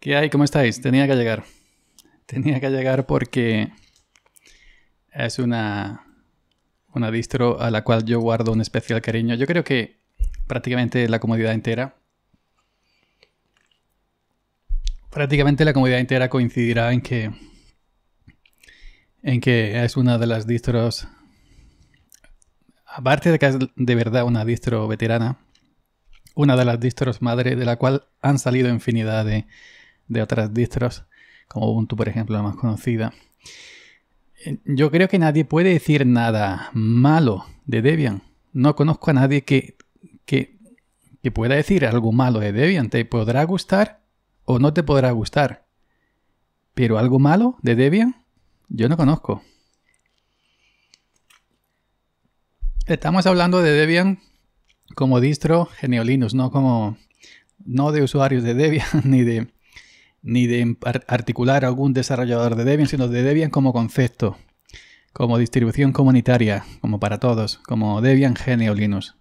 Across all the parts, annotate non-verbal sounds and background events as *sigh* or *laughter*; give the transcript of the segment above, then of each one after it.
¿Qué hay? ¿Cómo estáis? Tenía que llegar. Tenía que llegar porque es una, una distro a la cual yo guardo un especial cariño. Yo creo que prácticamente la comunidad entera. Prácticamente la comunidad entera coincidirá en que. En que es una de las distros. Aparte de que es de verdad una distro veterana. Una de las distros madre de la cual han salido infinidad de, de otras distros. Como Ubuntu, por ejemplo, la más conocida. Yo creo que nadie puede decir nada malo de Debian. No conozco a nadie que, que, que pueda decir algo malo de Debian. Te podrá gustar o no te podrá gustar. Pero algo malo de Debian, yo no conozco. Estamos hablando de Debian como distro Geneolinux, no como no de usuarios de Debian *laughs* ni de ni de articular algún desarrollador de Debian, sino de Debian como concepto, como distribución comunitaria, como para todos, como Debian GNU Linux,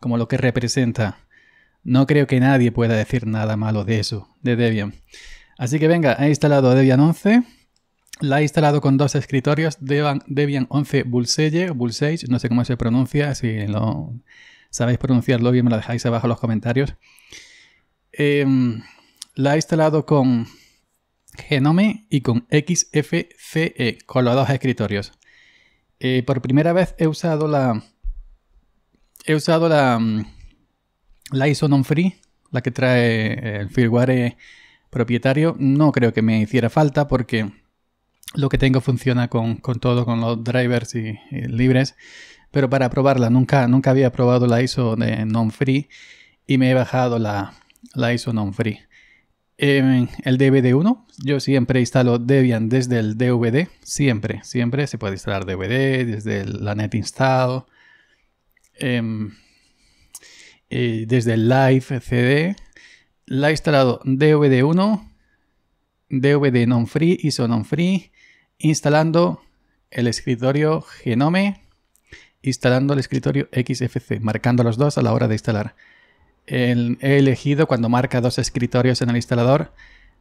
como lo que representa. No creo que nadie pueda decir nada malo de eso, de Debian. Así que venga, he instalado Debian 11. La he instalado con dos escritorios, Debian, 11 Bullseye, Bullseye, no sé cómo se pronuncia, si lo sabéis pronunciarlo bien me lo dejáis abajo en los comentarios. Eh, la he instalado con Genome y con XFCE, con los dos escritorios. Eh, por primera vez he usado la. He usado la. Mm, la ISO non-free, la que trae el firmware propietario. No creo que me hiciera falta porque lo que tengo funciona con, todo, con los drivers y, libres. Pero para probarla, nunca, nunca había probado la ISO de non-free y me he bajado la, la ISO non-free el DVD1, yo siempre instalo Debian desde el DVD, siempre, siempre se puede instalar DVD desde la net install, em, desde el live CD. La he instalado DVD1, DVD non-free, ISO non-free, instalando el escritorio Genome, instalando el escritorio XFC, marcando los dos a la hora de instalar he elegido cuando marca dos escritorios en el instalador,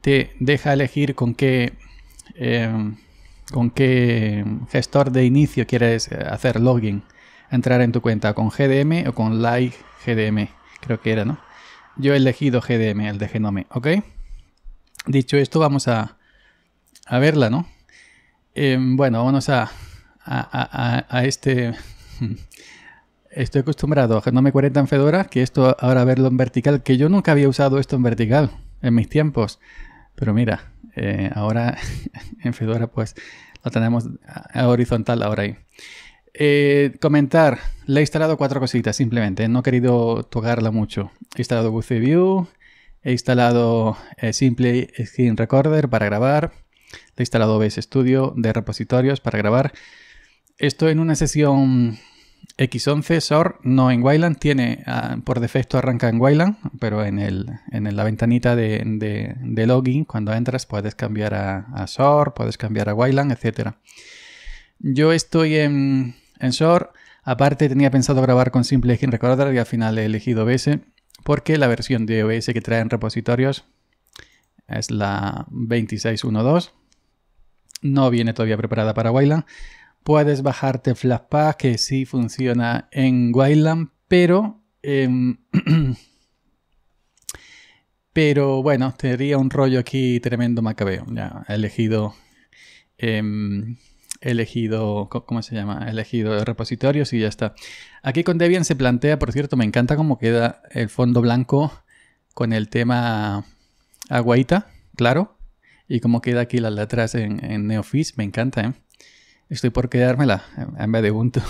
te deja elegir con qué, em, con qué gestor de inicio quieres hacer login, entrar en tu cuenta, con GDM o con Live GDM, creo que era, ¿no? Yo he elegido GDM, el de Genome, ¿ok? Dicho esto, vamos a, a verla, ¿no? Em, bueno, vamos a, a, a este *laughs* estoy acostumbrado a Genome 40 en Fedora, que esto ahora verlo en vertical, que yo nunca había usado esto en vertical en mis tiempos. Pero mira, eh, ahora *laughs* en Fedora pues lo tenemos a horizontal ahora ahí. Eh, comentar, le he instalado cuatro cositas simplemente, no he querido tocarla mucho. He instalado View, he instalado eh, Simple Screen Recorder para grabar, he instalado OBS Studio de repositorios para grabar. Estoy en una sesión X11 SOR no en Wayland, tiene ah, por defecto arranca en Wayland, pero en, el, en la ventanita de, login, cuando entras, puedes cambiar a, SOR, puedes cambiar a Wayland, etc. Yo estoy en, en SOR, aparte tenía pensado grabar con Simple Screen Recorder y al final he elegido OBS, porque la versión de OBS que trae en repositorios es la 2612. No viene todavía preparada para Wayland. Puedes bajarte Flatpak, que sí funciona en Wayland, pero... Em, *clears throat* pero bueno, tendría un rollo aquí tremendo macabeo. Ya, he elegido... Em, elegido, ¿cómo se llama? He elegido repositorios y ya está. Aquí con Debian se plantea, por cierto, me encanta cómo queda el fondo blanco con el tema aguaita, claro. Y cómo queda aquí las letras en, en Neofis, me encanta, ¿eh? Estoy por quedármela en vez de Ubuntu.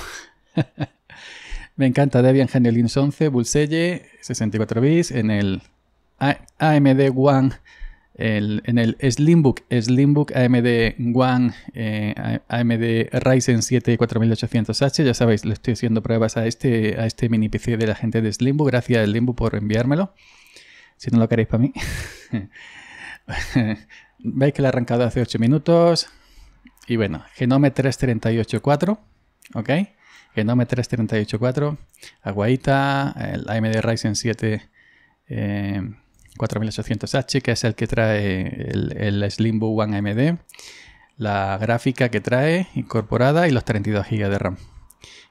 *laughs* Me encanta Debian Linux 11, Bullseye, 64 bits, en el AMD One, en el Slimbook, Slimbook AMD One, eh, AMD Ryzen 7 4800H. Ya sabéis, le estoy haciendo pruebas a este, a este mini PC de la gente de Slimbook. Gracias Slimbook por enviármelo. Si no lo queréis para mí. *laughs* Veis que le he arrancado hace 8 minutos. Y bueno, Genome 3384, ¿ok? Genome 3384, Aguaita, el AMD Ryzen 7 4800H, que es el que trae el, el Slimbook One AMD, la gráfica que trae incorporada y los 32 GB de RAM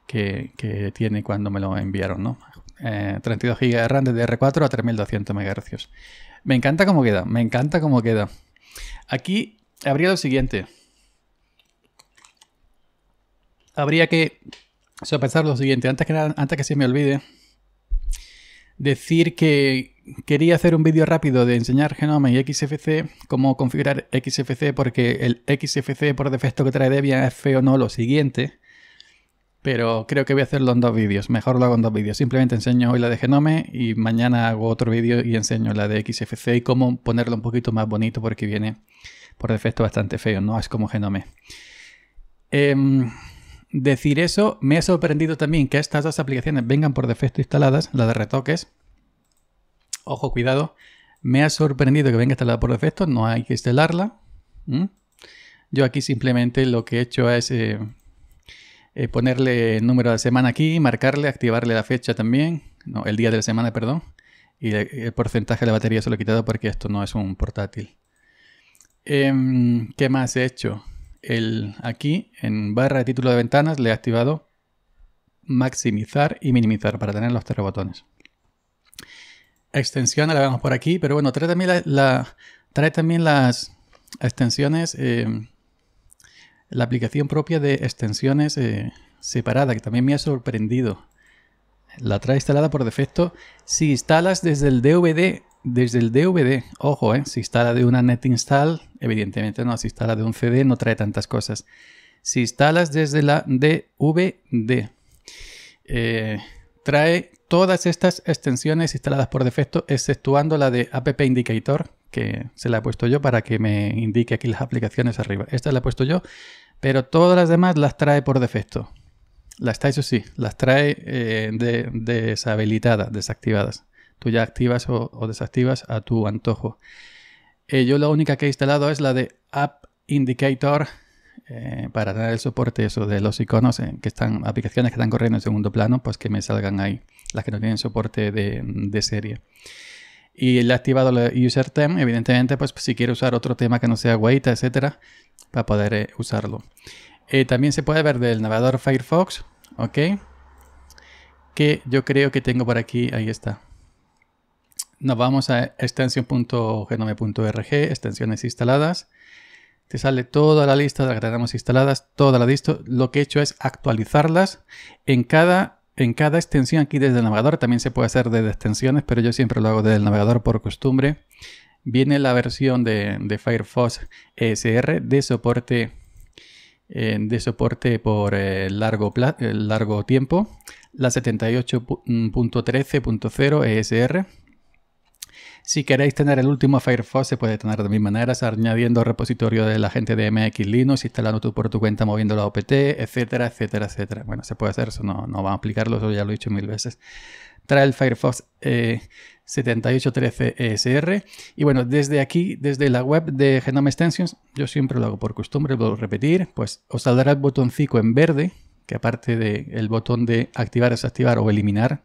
que, tiene cuando me lo enviaron, ¿no? 32 GB de RAM de DR4 a 3200 MHz. Me encanta cómo queda, me encanta cómo queda. Aquí habría lo siguiente. Habría que sopesar lo siguiente. Antes que, antes que se me olvide, decir que quería hacer un vídeo rápido de enseñar Genome y XFC, cómo configurar XFC, porque el XFC por defecto que trae Debian es feo no lo siguiente. Pero creo que voy a hacerlo en dos vídeos. Mejor lo hago en dos vídeos. Simplemente enseño hoy la de Genome y mañana hago otro vídeo y enseño la de XFC y cómo ponerlo un poquito más bonito porque viene por defecto bastante feo, no es como Genome. Em, decir eso, me ha sorprendido también que estas dos aplicaciones vengan por defecto instaladas, la de retoques. Ojo, cuidado. Me ha sorprendido que venga instalada por defecto, no hay que instalarla. Yo aquí simplemente lo que he hecho es eh, eh, ponerle el número de semana aquí, marcarle, activarle la fecha también, no, el día de la semana, perdón, y el porcentaje de la batería se lo he quitado porque esto no es un portátil. Em, ¿Qué más he hecho? El, aquí en barra de título de ventanas le he activado maximizar y minimizar para tener los tres botones. Extensiones la vemos por aquí, pero bueno, trae también, trae también las extensiones em, la aplicación propia de extensiones eh, separada, que también me ha sorprendido. La trae instalada por defecto. Si instalas desde el DVD, desde el DVD, ojo, eh, si instala de una net install, evidentemente no, si instala de un CD no trae tantas cosas. Si instalas desde la DVD, eh, trae todas estas extensiones instaladas por defecto, exceptuando la de App Indicator, que se la he puesto yo para que me indique aquí las aplicaciones arriba. Esta la he puesto yo, pero todas las demás las trae por defecto. Las trae, eso sí, las trae eh, deshabilitadas, desactivadas. Tú ya activas o, desactivas a tu antojo. Eh, yo la única que he instalado es la de App Indicator eh, para tener el soporte eso de los iconos que están aplicaciones que están corriendo en segundo plano, pues que me salgan ahí las que no tienen soporte de serie. Y le he activado el user theme, evidentemente, pues si quiere usar otro tema que no sea Wait, etcétera, para poder eh, usarlo. Eh, también se puede ver del navegador Firefox, ¿ok? Que yo creo que tengo por aquí, ahí está. Nos vamos a extension.genome.org, extensiones instaladas. Te sale toda la lista de las que tenemos instaladas, toda la lista. Lo que he hecho es actualizarlas en cada en cada extensión aquí desde el navegador, también se puede hacer desde extensiones, pero yo siempre lo hago desde el navegador por costumbre. Viene la versión de, Firefox ESR de soporte, eh, de soporte por eh, largo, largo tiempo, la 78.13.0 ESR si queréis tener el último Firefox, se puede tener de mil maneras, añadiendo repositorio de la gente de MX Linux, instalando tú por tu cuenta, moviendo la OPT, etcétera, etcétera, etcétera. Bueno, se puede hacer, eso no, no vamos a explicarlo, eso ya lo he dicho mil veces. Trae el Firefox 7813 eh, ESR. Y bueno, desde aquí, desde la web de Genome Extensions, yo siempre lo hago por costumbre, lo repetir, pues os saldrá el botoncito en verde, que aparte del botón de activar, desactivar o eliminar,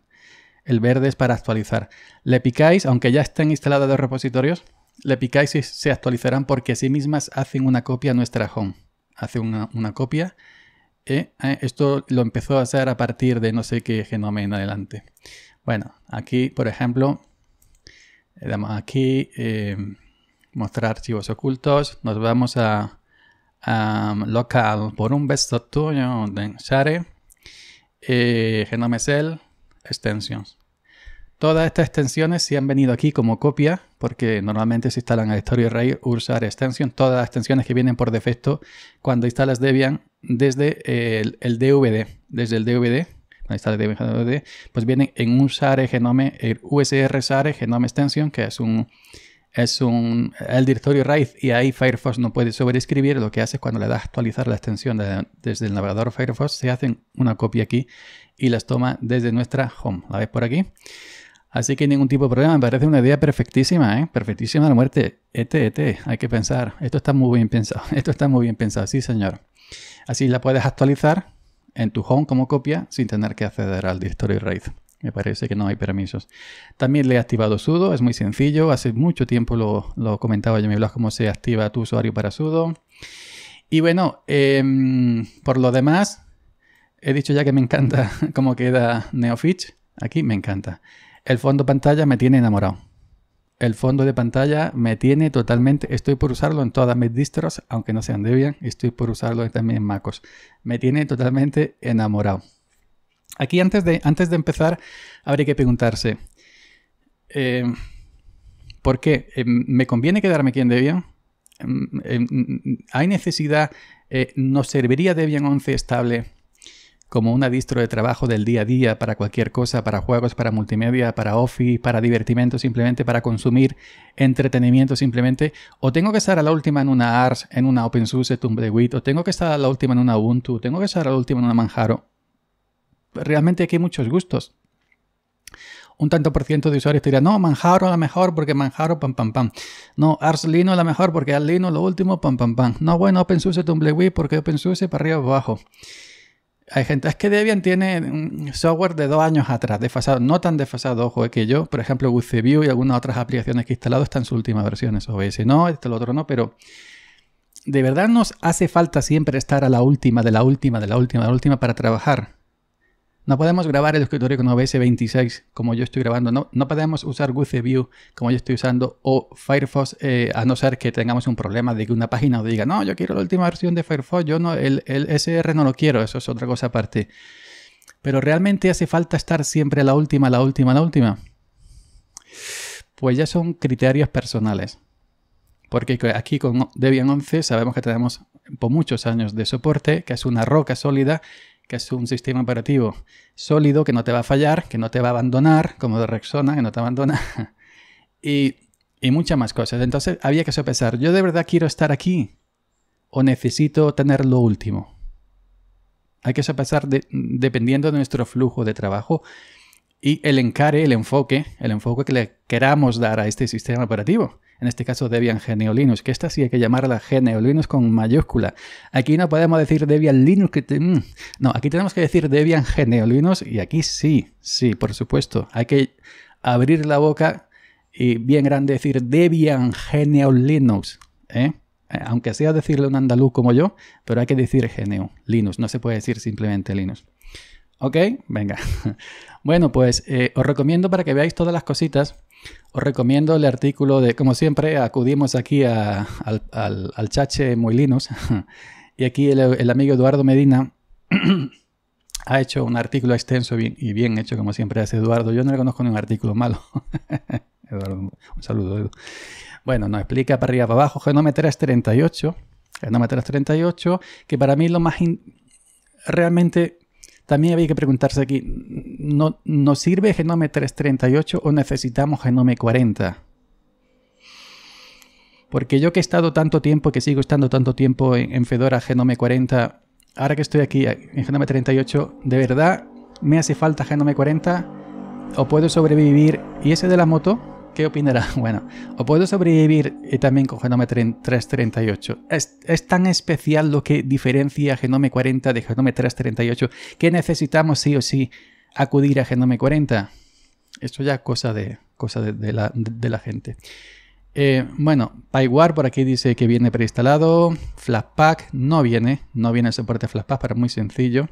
el verde es para actualizar. Le picáis, aunque ya estén instalados dos repositorios, le picáis y se actualizarán porque sí mismas hacen una copia a nuestra home. Hace una, copia. Eh, eh, esto lo empezó a hacer a partir de no sé qué genoma en adelante. Bueno, aquí, por ejemplo, le damos aquí eh, mostrar archivos ocultos. Nos vamos a, local por un beso tuyo de share. genome cell extensions. Todas estas extensiones si han venido aquí como copia, porque normalmente se instalan a Story Array usar extension. Todas las extensiones que vienen por defecto cuando instalas Debian desde el, DVD, desde el DVD, cuando instalas Debian DVD, pues vienen en un SARE Genome, el USR SARE Genome Extension, que es un es un el directorio RAID y ahí Firefox no puede sobreescribir. Lo que hace es cuando le das a actualizar la extensión desde el navegador Firefox, se hacen una copia aquí y las toma desde nuestra home. ¿La ves por aquí? Así que ningún tipo de problema. Me parece una idea perfectísima, ¿eh? Perfectísima la muerte. Este, este, hay que pensar. Esto está muy bien pensado. *laughs* Esto está muy bien pensado, sí, señor. Así la puedes actualizar en tu home como copia sin tener que acceder al directorio RAID. Me parece que no hay permisos. También le he activado sudo, es muy sencillo. Hace mucho tiempo lo, comentaba yo en mi blog cómo se activa tu usuario para sudo. Y bueno, em, por lo demás, he dicho ya que me encanta *laughs* cómo queda Neofitch. Aquí me encanta. El fondo pantalla me tiene enamorado. El fondo de pantalla me tiene totalmente. Estoy por usarlo en todas mis distros, aunque no sean Debian. Estoy por usarlo también en MacOS. Me tiene totalmente enamorado. Aquí antes de, antes de empezar, habría que preguntarse: eh, ¿por qué? Eh, ¿Me conviene quedarme aquí en Debian? Em, em, ¿Hay necesidad? Eh, ¿Nos serviría Debian 11 estable como una distro de trabajo del día a día para cualquier cosa, para juegos, para multimedia, para Office, para divertimento, simplemente para consumir entretenimiento simplemente? ¿O tengo que estar a la última en una ARS, en una OpenSUSE, Tumbleweed? ¿O tengo que estar a la última en una Ubuntu? ¿Tengo que estar a la última en una Manjaro? Realmente aquí hay muchos gustos un tanto por ciento de usuarios te no, Manjaro la mejor porque Manjaro, pam, pam, pam. No, Ars Linux la mejor porque Ars lo último, pam, pam, pam. No, bueno, OpenSUSE Tumbleweed porque OpenSUSE para arriba o abajo. Hay gente, es que Debian tiene software de dos años atrás, desfasado, no tan desfasado, ojo, es que yo, por ejemplo, View y algunas otras aplicaciones que he instalado están en sus últimas versiones, OS no, este, lo otro no, pero de verdad nos hace falta siempre estar a la última, de la última, de la última, de la última para trabajar. No podemos grabar el escritorio con OBS 26 como yo estoy grabando. No, no podemos usar View como yo estoy usando o Firefox eh, a no ser que tengamos un problema de que una página diga no, yo quiero la última versión de Firefox, yo no, el, el SR no lo quiero, eso es otra cosa aparte. Pero realmente hace falta estar siempre la última, la última, la última. Pues ya son criterios personales. Porque aquí con Debian 11 sabemos que tenemos por muchos años de soporte, que es una roca sólida que es un sistema operativo sólido que no te va a fallar, que no te va a abandonar, como de Rexona, que no te abandona, *laughs* y, muchas más cosas. Entonces había que sopesar, ¿yo de verdad quiero estar aquí o necesito tener lo último? Hay que sopesar dependiendo de nuestro flujo de trabajo y el encare, el enfoque, el enfoque que le queramos dar a este sistema operativo en este caso Debian GNU Linux, que esta sí hay que llamarla GNU Linux con mayúscula. Aquí no podemos decir Debian Linux, mm, no, aquí tenemos que decir Debian GNU Linux y aquí sí, sí, por supuesto, hay que abrir la boca y bien grande decir Debian GNU Linux, ¿eh? Aunque sea decirle un andaluz como yo, pero hay que decir GNU Linux, no se puede decir simplemente Linux. ¿Ok? Venga. *laughs* Bueno, pues eh, os recomiendo para que veáis todas las cositas os recomiendo el artículo de, como siempre, acudimos aquí al, chache muy Linux. *laughs* y aquí el, amigo Eduardo Medina *clears throat* ha hecho un artículo extenso y bien hecho, como siempre hace Eduardo. Yo no le conozco ni un artículo malo. *laughs* Eduardo, un saludo. Bueno, nos explica para arriba para abajo, Genome 338. Genome 338, que para mí lo más realmente también había que preguntarse aquí, ¿no, ¿nos sirve Genome 338 o necesitamos Genome 40? Porque yo que he estado tanto tiempo, que sigo estando tanto tiempo en, Fedora Genome 40, ahora que estoy aquí en Genome 38, ¿de verdad me hace falta Genome 40? ¿O puedo sobrevivir? ¿Y ese de la moto? ¿Qué opinará? *laughs* Bueno, o puedo sobrevivir eh, también con Genome 338. Es, es, tan especial lo que diferencia Genome 40 de Genome 338 que necesitamos sí o sí acudir a Genome 40. Esto ya cosa de, cosa de, la, gente. Eh, bueno, PyWare por aquí dice que viene preinstalado. Flatpak no viene, no viene el soporte Flatpak, pero muy sencillo.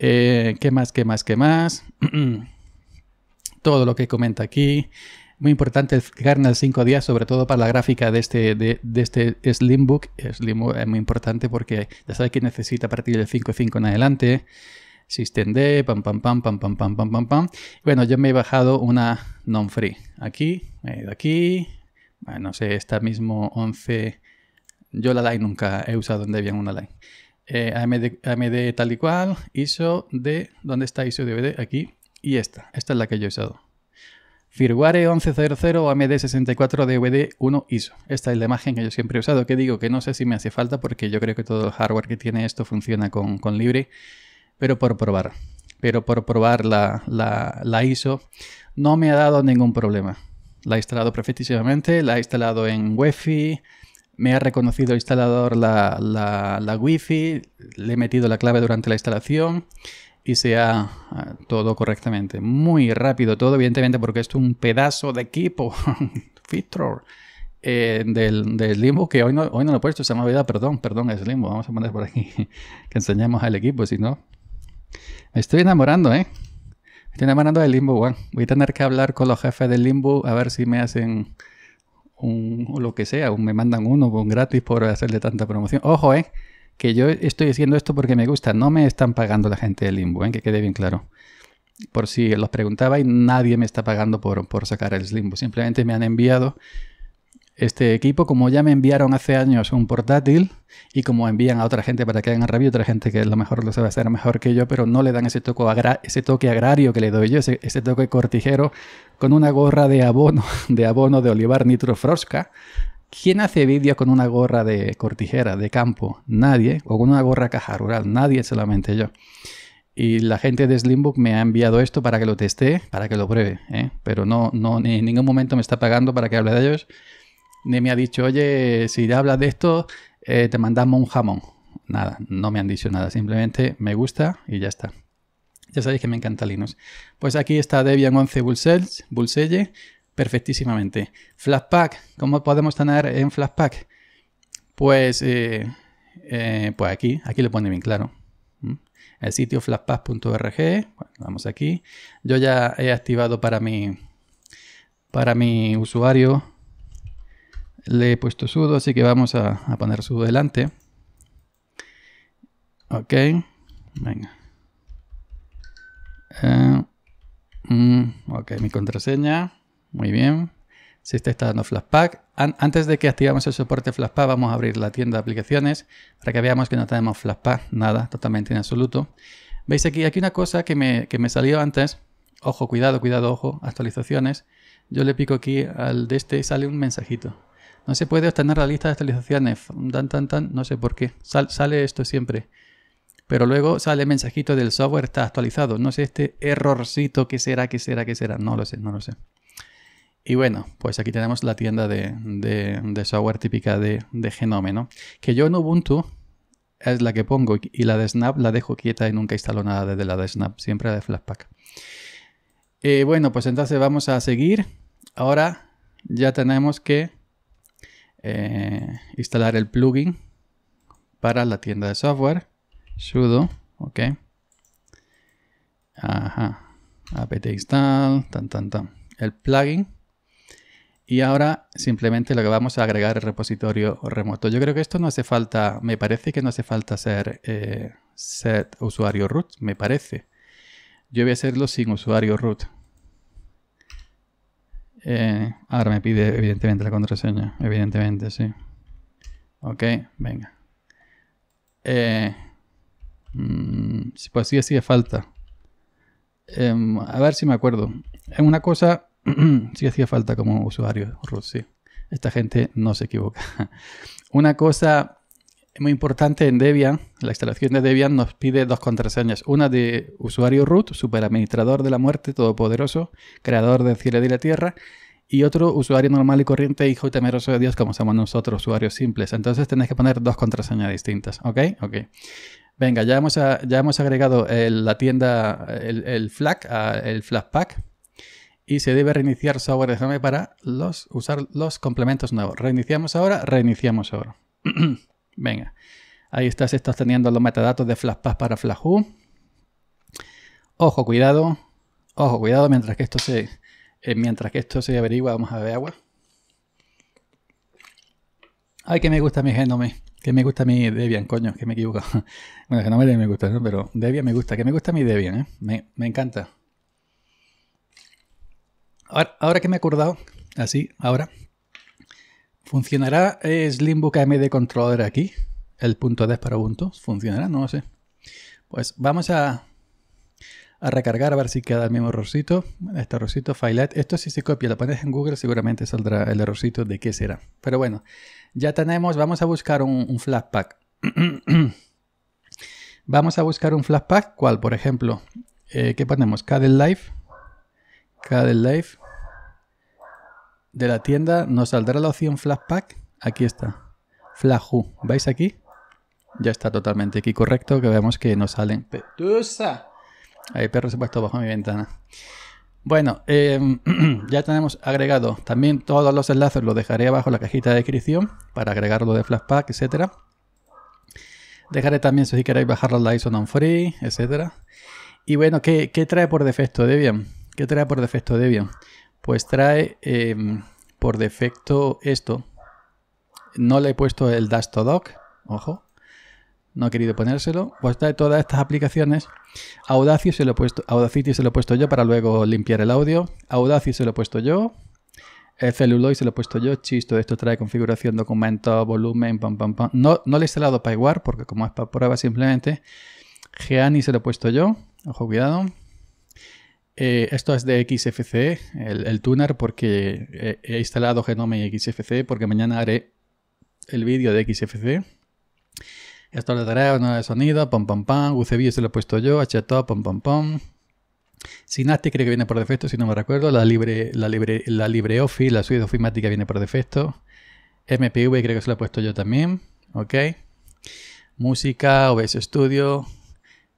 Eh, ¿Qué más, qué más, qué más? *clears throat* Todo lo que comenta aquí. Muy importante el kernel 5 días, sobre todo para la gráfica de este, de, este Slimbook. Slimbook es muy importante porque ya sabes que necesita a partir del 5.5 en adelante. Systemd, pam, pam, pam, pam, pam, pam, pam, pam, pam. Bueno, yo me he bajado una non-free. Aquí, de aquí. Bueno, no sé, esta mismo 11. Yo la line nunca he usado en Debian una line. Eh, AMD, AMD, tal y cual, ISO de, ¿dónde está ISO DVD? Aquí, y esta, esta es la que yo he usado. Firmware 1100 o AMD64 DVD 1 ISO. Esta es la imagen que yo siempre he usado, que digo que no sé si me hace falta porque yo creo que todo el hardware que tiene esto funciona con, Libre, pero por probar. Pero por probar la, ISO no me ha dado ningún problema. La he instalado perfectísimamente, la he instalado en Wi-Fi, me ha reconocido el instalador la, la, la Wi-Fi, le he metido la clave durante la instalación y sea ah, todo correctamente. Muy rápido todo, evidentemente, porque esto es un pedazo de equipo. *laughs* feature eh, del, del, limbo que hoy no, hoy no lo he puesto, se me ha olvidado, perdón, perdón, es limbo. Vamos a poner por aquí *laughs* que enseñemos al equipo, si no. Me estoy enamorando, ¿eh? estoy enamorando del limbo, One. Voy a tener que hablar con los jefes del limbo a ver si me hacen un, o lo que sea, o me mandan uno un gratis por hacerle tanta promoción. Ojo, ¿eh? Que yo estoy haciendo esto porque me gusta, no me están pagando la gente del limbo, ¿eh? que quede bien claro. Por si los preguntaba y nadie me está pagando por, por sacar el limbo. Simplemente me han enviado este equipo, como ya me enviaron hace años un portátil y como envían a otra gente para que hagan review, otra gente que a lo mejor lo sabe hacer mejor que yo, pero no le dan ese ese toque agrario que le doy yo, ese, toque cortijero con una gorra de abono, *laughs* de abono de olivar nitrofrosca. ¿Quién hace vídeo con una gorra de cortijera, de campo? Nadie. O con una gorra caja rural. Nadie, solamente yo. Y la gente de Slimbook me ha enviado esto para que lo teste, para que lo pruebe. ¿eh? Pero no, no, en ningún momento me está pagando para que hable de ellos ni me ha dicho, oye, si hablas de esto, eh, te mandamos un jamón. Nada, no me han dicho nada. Simplemente me gusta y ya está. Ya sabéis que me encanta Linux. Pues aquí está Debian 11 Bulselle, perfectísimamente. Flatpak, ¿cómo podemos tener en Flatpak? Pues, eh, eh, pues aquí, aquí lo pone bien claro. ¿Mm? El sitio flatpak.org, vamos aquí. Yo ya he activado para mi, para mi usuario le he puesto sudo, así que vamos a, poner sudo delante. Ok, venga. Eh, mm, ok, mi contraseña. Muy bien. Este está dando Flashpack. antes de que activemos el soporte Flashpack, vamos a abrir la tienda de aplicaciones para que veamos que no tenemos Flashpack, nada, totalmente en absoluto. Veis aquí, aquí una cosa que me, que me salió antes. Ojo, cuidado, cuidado, ojo, actualizaciones. Yo le pico aquí al de este y sale un mensajito. No se puede obtener la lista de actualizaciones. Tan, tan, tan. No sé por qué. sale esto siempre. Pero luego sale mensajito del software está actualizado. No sé este errorcito. ¿Qué será? ¿Qué será? ¿Qué será? No lo sé, no lo sé. Y bueno, pues aquí tenemos la tienda de, software típica de, de, Genome, ¿no? Que yo en Ubuntu es la que pongo y la de Snap la dejo quieta y nunca instalo nada desde la de Snap, siempre la de Flatpak. Eh, bueno, pues entonces vamos a seguir. Ahora ya tenemos que eh, instalar el plugin para la tienda de software. sudo, ok. Ajá. apt install, tan, tan, tan. El plugin. Y ahora simplemente lo que vamos a agregar el repositorio remoto. Yo creo que esto no hace falta, me parece que no hace falta ser eh, set usuario root, me parece. Yo voy a hacerlo sin usuario root. Eh, ahora me pide evidentemente la contraseña. Evidentemente, sí. Ok, venga. Eh, mm, pues sí hacía falta. Em, a ver si me acuerdo. En una cosa *clears throat* sí hacía falta como usuario root, sí. Esta gente no se equivoca. *laughs* una cosa muy importante en Debian, la instalación de Debian nos pide dos contraseñas. Una de usuario root, superadministrador de la muerte, todopoderoso, creador del cielo y de la tierra. Y otro usuario normal y corriente, hijo y temeroso de Dios, como somos nosotros, usuarios simples. Entonces tenéis que poner dos contraseñas distintas. ¿Ok? Ok. Venga, ya hemos, ya hemos agregado la tienda, el, flag, el Flatpak. Y se debe reiniciar software de para los, usar los complementos nuevos. Reiniciamos ahora, reiniciamos ahora. *clears throat* Venga, ahí estás, estás teniendo los metadatos de Flashpack para Flashu. Ojo, cuidado. Ojo, cuidado mientras que esto se, eh, mientras que esto se averigua, vamos a beber agua. Ay, que me gusta mi Genome. Que me gusta mi Debian, coño, que me equivoco. *laughs* bueno, Genome me gusta, ¿no? Pero Debian me gusta. Que me gusta mi Debian, ¿eh? Me, encanta. Ahora, que me he acordado, así, ahora, ¿funcionará Slimbook AMD Controller aquí? El punto D para Ubuntu. ¿Funcionará? No lo sé. Pues vamos a, a recargar a ver si queda el mismo errorcito. Este errorcito, Filet. Esto si se copia, lo pones en Google, seguramente saldrá el errorcito de qué será. Pero bueno, ya tenemos, vamos a buscar un, un Flashpack. *clears throat* vamos a buscar un Flashpack, ¿cuál? Por ejemplo, eh, ¿qué ponemos? Cadel Life. Cadel Life. De la tienda nos saldrá la opción Flashpack. Aquí está. Flashu. ¿Veis aquí? Ya está totalmente aquí correcto, que vemos que nos salen... ¡Petusa! Hay perros he puesto bajo mi ventana. Bueno, em, *clears throat* ya tenemos agregado también todos los enlaces, los dejaré abajo en la cajita de descripción para agregarlo de Flashpack, etcétera. Dejaré también si queréis bajarlo la ISO non-free, etcétera. Y bueno, ¿qué, trae por defecto Debian? ¿Qué trae por defecto Debian? Pues trae em, por defecto esto. No le he puesto el Dash to Dock, ojo, no he querido ponérselo. Pues trae todas estas aplicaciones. Audacity se lo he puesto, Audacity se lo he puesto yo para luego limpiar el audio. Audacity se lo he puesto yo. El Celluloid se lo he puesto yo. Chisto, esto trae configuración, documento, volumen, pam, pam, pam. No, no le he instalado PyWare porque como es para prueba simplemente. Geani se lo he puesto yo. Ojo, cuidado. Eh, esto es de XFCE, el, tuner, porque he, he instalado Genome y XFCE porque mañana haré el vídeo de XFCE. Esto de tarea, no de sonido, pom pom pam, UCB se lo he puesto yo, HTOP, pom pom pom. Synaptic creo que viene por defecto, si no me recuerdo. La la libre, la LibreOffice, la suite ofimática viene por defecto. MPV creo que se lo he puesto yo también. Ok. Música, OBS Studio.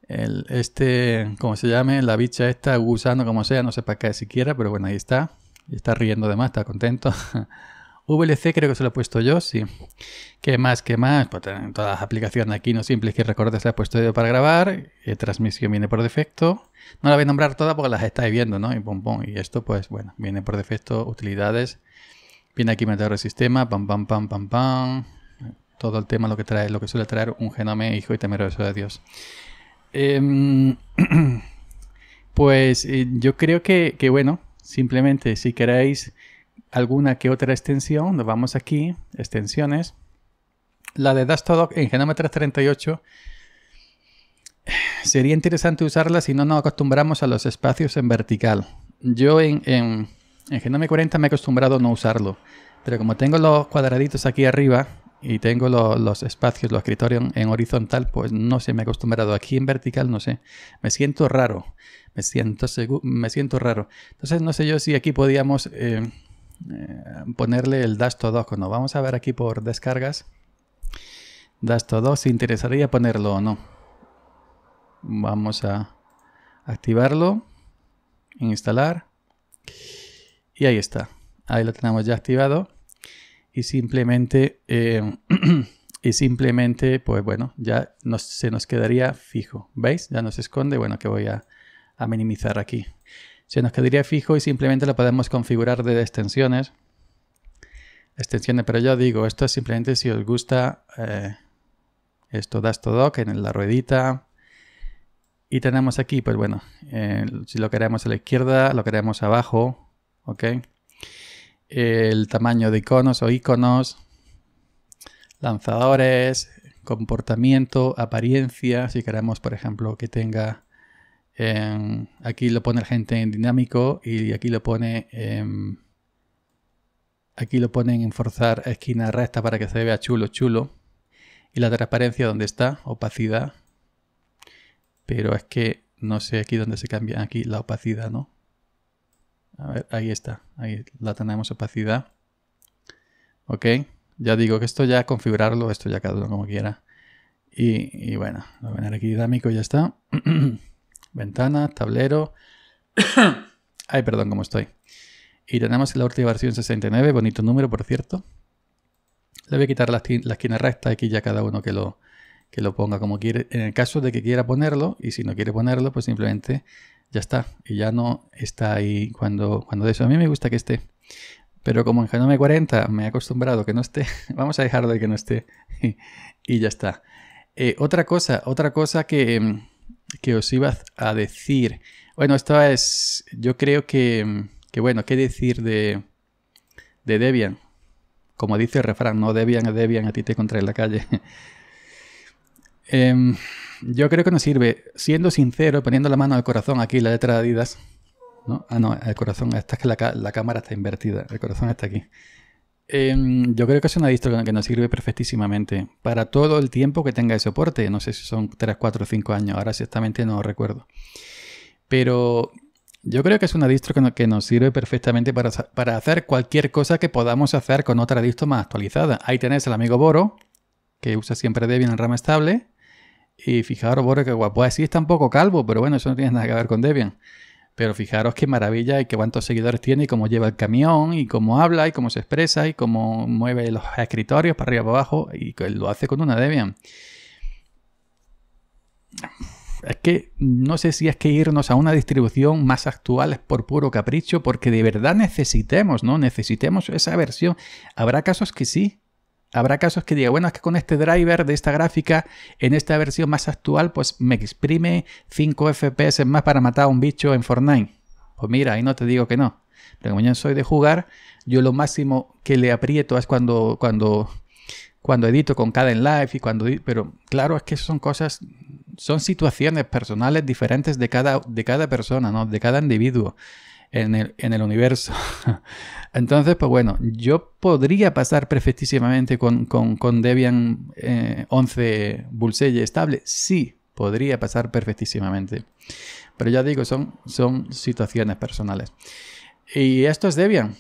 El, este, ¿cómo se llame? La bicha esta, gusano, como sea, no sé para qué siquiera, pero bueno, ahí está. Está riendo de más, está contento. *laughs* VLC creo que se lo he puesto yo, sí. ¿Qué más? ¿Qué más? Pues todas las aplicaciones aquí no simples que recordes se ha puesto yo para grabar. Eh, transmisión viene por defecto. No la voy a nombrar todas porque las estáis viendo, ¿no? Y pum, pum. Y esto, pues bueno, viene por defecto. Utilidades. Viene aquí meter el sistema. Pam, pam, pam, pam, pam. Todo el tema lo que trae, lo que suele traer un genome hijo y temeroso de Dios. Em, *clears throat* pues eh, yo creo que, bueno, simplemente si queréis alguna que otra extensión, nos vamos aquí, extensiones. La de Dastodoc en Genome 338 *sighs* sería interesante usarla si no nos acostumbramos a los espacios en vertical. Yo en, en, Genome 40 me he acostumbrado a no usarlo, pero como tengo los cuadraditos aquí arriba y tengo los espacios, los escritorios en, horizontal, pues no sé, me he acostumbrado. Aquí en vertical, no sé, me siento raro, me siento, me siento raro. Entonces no sé yo si aquí podíamos... Eh, eh, ponerle el Dash to Dock no. Vamos a ver aquí por descargas. Dash to Dock, si interesaría ponerlo o no. Vamos a activarlo. Instalar. Y ahí está. Ahí lo tenemos ya activado. Y simplemente... Eh, *clears throat* y simplemente, pues bueno, ya se nos quedaría fijo. ¿Veis? Ya nos esconde. Bueno, que voy a, a minimizar aquí se nos quedaría fijo y simplemente lo podemos configurar de extensiones. Extensiones, pero ya digo, esto es simplemente si os gusta eh, esto da esto doc en la ruedita. Y tenemos aquí, pues bueno, si lo queremos a la izquierda, lo queremos abajo, ¿ok? El tamaño de iconos o iconos, lanzadores, comportamiento, apariencia, si queremos, por ejemplo, que tenga aquí lo pone la gente en dinámico y aquí lo pone aquí lo ponen en forzar esquina recta para que se vea chulo, chulo. Y la transparencia donde está, opacidad. Pero es que no sé aquí dónde se cambia aquí la opacidad, ¿no? A ver, ahí está. Ahí la tenemos opacidad. Ok. Ya digo que esto ya configurarlo, esto ya cada uno como quiera. Y, y bueno, lo poner aquí dinámico ya está. *clears throat* Ventana, tablero. *coughs* Ay, perdón, ¿cómo estoy? Y tenemos la última versión 69, bonito número, por cierto. Le voy a quitar la, esquina recta, aquí ya cada uno que lo, que lo ponga como quiere. En el caso de que quiera ponerlo, y si no quiere ponerlo, pues simplemente ya está. Y ya no está ahí cuando, cuando de eso. A mí me gusta que esté. Pero como en Genome 40 me he acostumbrado que no esté, *laughs* vamos a dejarlo de que no esté. *laughs* y ya está. Eh, otra cosa, otra cosa que, que os iba a decir. Bueno, esto es, yo creo que, que bueno, ¿qué decir de, de Debian? Como dice el refrán, no Debian, Debian, a ti te encontré en la calle. *laughs* Em, yo creo que nos sirve, siendo sincero, poniendo la mano al corazón aquí, la letra de Adidas. ¿no? Ah, no, el corazón, esta es que la, la cámara está invertida, el corazón está aquí. Em, yo creo que es una distro que nos sirve perfectísimamente para todo el tiempo que tenga de soporte. No sé si son 3, 4 o 5 años, ahora exactamente no recuerdo. Pero yo creo que es una distro que, nos sirve perfectamente para, para, hacer cualquier cosa que podamos hacer con otra distro más actualizada. Ahí tenéis el amigo Boro, que usa siempre Debian en rama estable. Y fijaros, bueno, que guapo. Así está un poco calvo, pero bueno, eso no tiene nada que ver con Debian. Pero fijaros qué maravilla y qué cuántos seguidores tiene y cómo lleva el camión y cómo habla y cómo se expresa y cómo mueve los escritorios para arriba para abajo y lo hace con una Debian. Es que no sé si es que irnos a una distribución más actual es por puro capricho, porque de verdad necesitemos, ¿no? Necesitemos esa versión. Habrá casos que sí, Habrá casos que diga, bueno, es que con este driver de esta gráfica, en esta versión más actual, pues me exprime 5 FPS más para matar a un bicho en Fortnite. Pues mira, ahí no te digo que no. Pero como yo soy de jugar, yo lo máximo que le aprieto es cuando, cuando, cuando edito con cada en live y cuando... Pero claro, es que son cosas, son situaciones personales diferentes de cada, de cada persona, ¿no? De cada individuo en el, universo. *laughs* Entonces, pues bueno, yo podría pasar perfectísimamente con, con, Debian 11 eh, Bullseye estable. Sí, podría pasar perfectísimamente. Pero ya digo, son, son situaciones personales. Y esto es Debian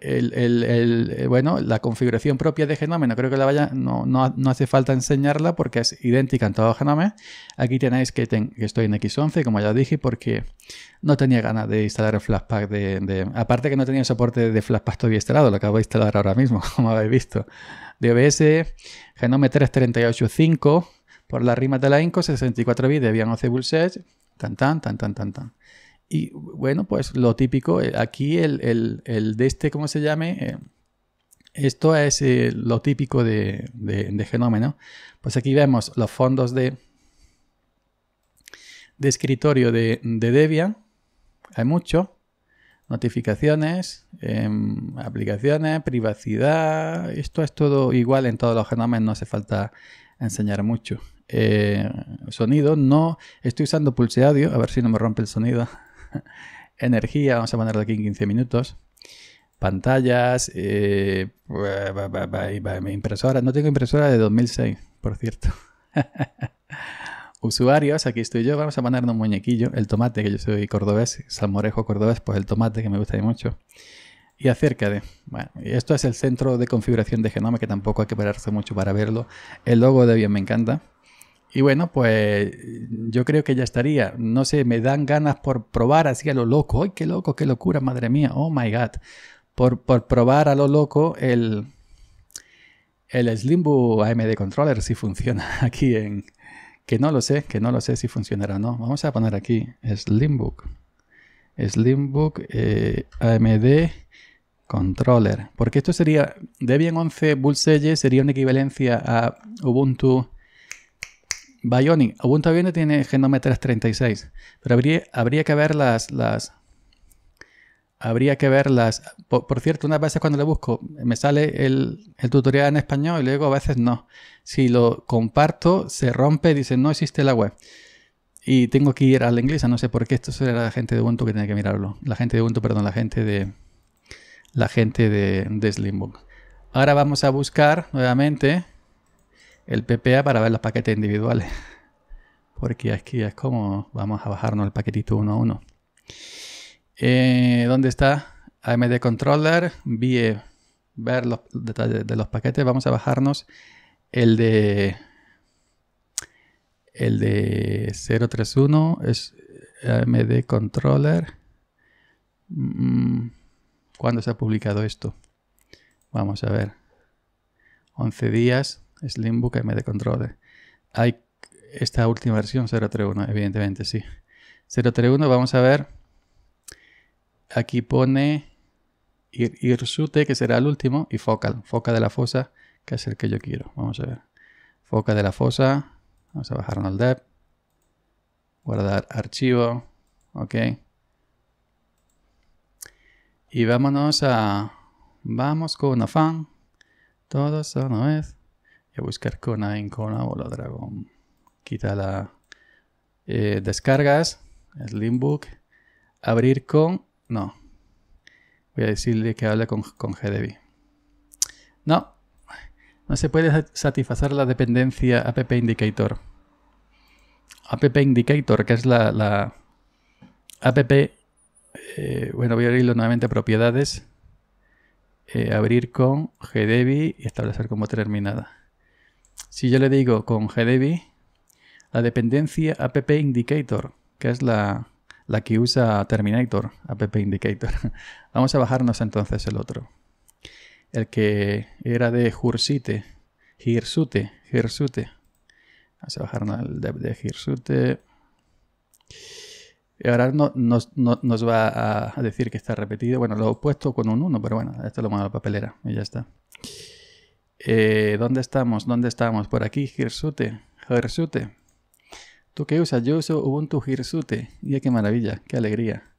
eh, bueno, la configuración propia de Genome, no creo que la vaya, no, no, no, hace falta enseñarla porque es idéntica en todo Genome. Aquí tenéis que, estoy en X11, como ya dije, porque no tenía ganas de instalar el Flashpack de, Aparte que no tenía soporte de Flashpack todavía instalado, lo acabo de instalar ahora mismo, *laughs* como habéis visto. De OBS, Genome 338.5, por la rima de la INCO, 64 bits de 11 Bullset, tan tan, tan tan tan tan. Y bueno, pues lo típico, eh, aquí el, de este, ¿cómo se llame? Eh, esto es eh, lo típico de, de, Genome, Pues aquí vemos los fondos de, de escritorio de, Debian. Hay mucho. Notificaciones, em, aplicaciones, privacidad. Esto es todo igual en todos los genomes, no hace falta enseñar mucho. sonido, no. Estoy usando Pulse Audio, a ver si no me rompe el sonido. *laughs* Energía, vamos a ponerlo aquí en 15 minutos. Pantallas, eh, impresora. No tengo impresora de 2006, por cierto. *laughs* Usuarios, aquí estoy yo. Vamos a ponernos un muñequillo. El tomate, que yo soy cordobés, salmorejo cordobés, pues el tomate que me gusta mucho. Y acerca de, bueno, esto es el centro de configuración de Genome, que tampoco hay que pararse mucho para verlo. El logo de bien me encanta. Y bueno, pues yo creo que ya estaría. No sé, me dan ganas por probar así a lo loco. ¡Ay, qué loco, qué locura, madre mía! ¡Oh, my God! Por, probar a lo loco el, el AMD Controller si funciona *laughs* aquí en... Que no lo sé, que no lo sé si funcionará o no. Vamos a poner aquí Slimbook. Slimbook eh, AMD Controller. Porque esto sería... Debian 11 Bullseye sería una equivalencia a Ubuntu Bionic, Ubuntu Bionic tiene Genome 336, pero habría, habría que ver las, las habría que ver las... Por, cierto, unas veces cuando le busco me sale el, tutorial en español y luego a veces no. Si lo comparto, se rompe, dice no existe la web. Y tengo que ir a la inglesa, no sé por qué. Esto será la gente de Ubuntu que tiene que mirarlo. La gente de Ubuntu, perdón, la gente de... La gente de, de Slimbook. Ahora vamos a buscar nuevamente el PPA para ver los paquetes individuales. *laughs* Porque aquí es como vamos a bajarnos el paquetito uno a uno. Eh, ¿Dónde está? AMD Controller. Vi ver los detalles de los paquetes. Vamos a bajarnos el de el de 031 es AMD Controller. Mm, ¿Cuándo se ha publicado esto? Vamos a ver. 11 días. Slimbook MD Controller. Hay esta última versión 031, evidentemente, sí. 031, vamos a ver. Aquí pone Irsute, que será el último, y Focal, Foca de la fosa, que es el que yo quiero. Vamos a ver. Foca de la fosa. Vamos a bajarnos al dev. Guardar archivo. Ok. Y vámonos a... Vamos con afán. Todos a una vez a buscar con Incona o la Dragon. Quita la eh, descargas, Slimbook, abrir con, no, voy a decirle que hable con, con GDB. No, no se puede satisfacer la dependencia app indicator. App indicator, que es la, la app, eh, bueno, voy a abrirlo nuevamente propiedades, eh, abrir con GDB y establecer como terminada. Si yo le digo con GDB, la dependencia app indicator, que es la, la que usa Terminator, app indicator. *laughs* Vamos a bajarnos entonces el otro. El que era de Hursite, Hirsute, Hirsute. Vamos a bajarnos el dev de Hirsute. Y ahora no, nos, va a decir que está repetido. Bueno, lo he puesto con un 1, pero bueno, esto lo mando a la papelera y ya está. Eh, ¿Dónde estamos? ¿Dónde estamos? Por aquí, Hirsute. Hirsute. ¿Tú qué usas? Yo uso Ubuntu Hirsute. Y qué maravilla, qué alegría.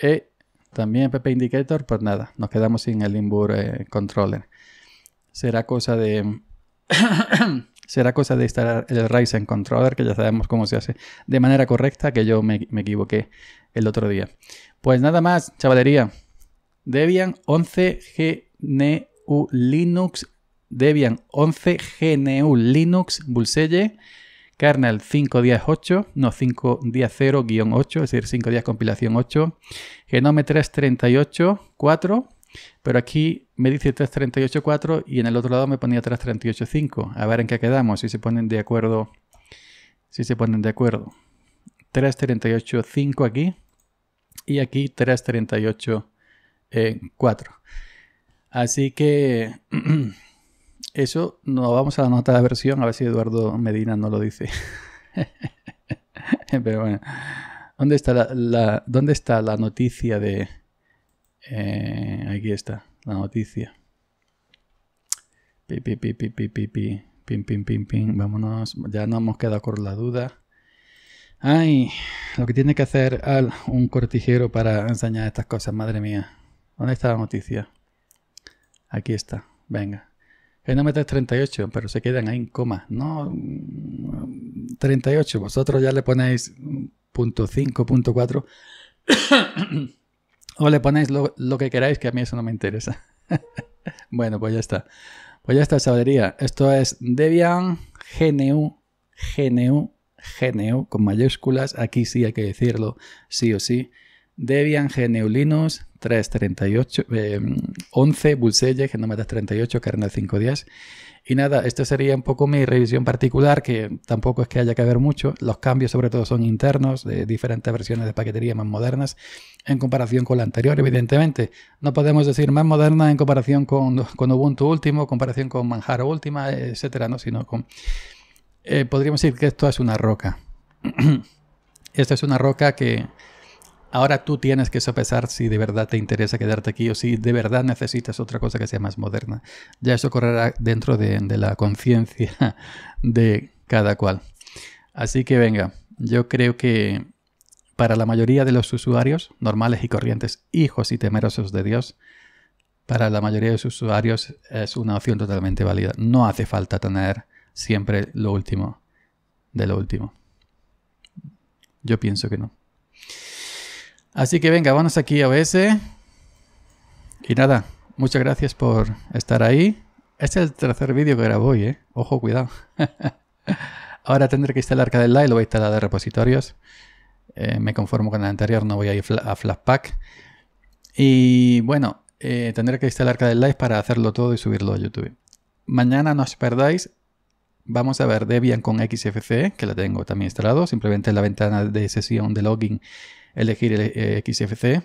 Eh, también PP Indicator, pues nada, nos quedamos sin el Limbur eh, Controller. Será cosa de *coughs* será cosa de instalar el Ryzen Controller, que ya sabemos cómo se hace de manera correcta, que yo me, equivoqué el otro día. Pues nada más, chavalería. Debian 11 GNU Linux, Debian 11 GNU Linux Bulselle, kernel 5.10.8, no 5.10.0-8, es decir, 5 días compilación 8, Genome 338.4 pero aquí me dice 338.4 y en el otro lado me ponía 338.5. A ver en qué quedamos, si se ponen de acuerdo. Si se ponen de acuerdo. 338.5 aquí y aquí 338.4. Eh, Así que *clears throat* eso nos vamos a la nota de versión a ver si Eduardo Medina no lo dice. *laughs* Pero bueno, ¿dónde está la, ¿dónde está la noticia de, eh, aquí está la noticia. Pi, pi, pi, pi, pi, pi, pi. Pim, pim, pim, pim. Vámonos. Ya no hemos quedado con la duda. Ay, lo que tiene que hacer un cortijero para enseñar estas cosas, madre mía. ¿Dónde está la noticia? Aquí está. Venga. Genómetro 38, pero se quedan ahí en coma. No, 38. Vosotros ya le ponéis punto 5, punto 4. *coughs* O le ponéis lo, que queráis, que a mí eso no me interesa. *laughs* bueno, pues ya está. Pues ya está, sabería. Esto es Debian GNU, GNU, GNU con mayúsculas. Aquí sí hay que decirlo, sí o sí. Debian GNU Linux 338, 11 Bulselle, GNU 38, kernel 510. Y nada, esta sería un poco mi revisión particular, que tampoco es que haya que ver mucho. Los cambios sobre todo son internos, de diferentes versiones de paquetería más modernas, en comparación con la anterior, evidentemente. No podemos decir más moderna en comparación con, con Ubuntu último, comparación con Manjaro última, etcétera, ¿no? Sino con... Eh, podríamos decir que esto es una roca. *clears throat* Esta es una roca que Ahora tú tienes que sopesar si de verdad te interesa quedarte aquí o si de verdad necesitas otra cosa que sea más moderna. Ya eso correrá dentro de, la conciencia *laughs* de cada cual. Así que venga, yo creo que para la mayoría de los usuarios normales y corrientes, hijos y temerosos de Dios, para la mayoría de los usuarios es una opción totalmente válida. No hace falta tener siempre lo último de lo último. Yo pienso que no. Así que venga, vamos aquí a OS. Y nada, muchas gracias por estar ahí. Este es el tercer vídeo que grabo hoy, ¿eh? Ojo, cuidado. *laughs* Ahora tendré que instalar Live, lo voy a instalar de repositorios. Eh, me conformo con el anterior, no voy a ir a Flatpak. Y bueno, eh, tendré que instalar Live para hacerlo todo y subirlo a YouTube. Mañana no os perdáis. Vamos a ver Debian con XFCE, que la tengo también instalado. Simplemente en la ventana de sesión de login elegir el eh, XFC.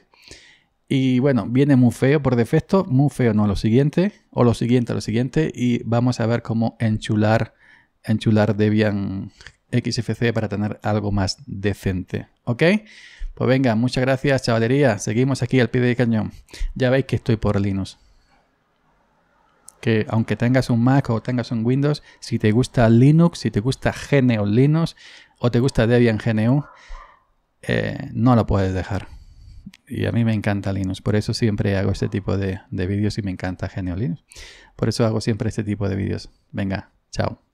Y bueno, viene muy feo por defecto, muy feo no lo siguiente, o lo siguiente lo siguiente, y vamos a ver cómo enchular, enchular Debian XFC para tener algo más decente. ¿Ok? Pues venga, muchas gracias, chavalería. Seguimos aquí al pie de cañón. Ya veis que estoy por Linux. Que aunque tengas un Mac o tengas un Windows, si te gusta Linux, si te gusta GNU Linux o te gusta Debian GNU, eh, no lo puedes dejar. Y a mí me encanta Linux, por eso siempre hago este tipo de, de vídeos y me encanta Genio Linux. Por eso hago siempre este tipo de vídeos. Venga, chao.